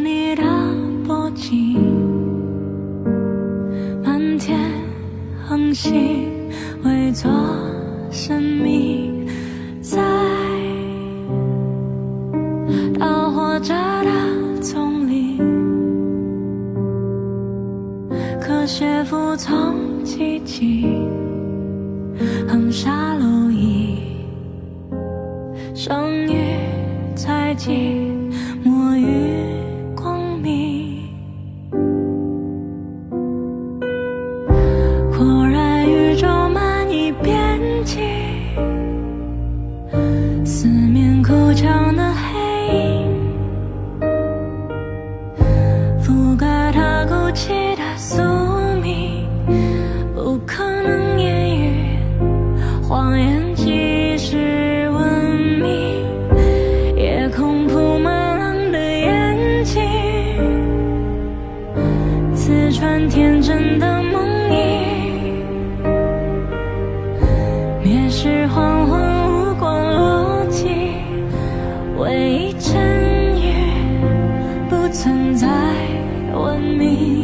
你的波景，满天恒星围坐神秘，在到火着的丛林，科学服从奇迹，横沙蝼蚁，生育采集。覆盖它哭泣的宿命，不可能言语，谎言即是文明，夜空铺满狼的眼睛，刺穿天真的梦呓，灭世黄昏无光逻辑，唯一真语不存在。me.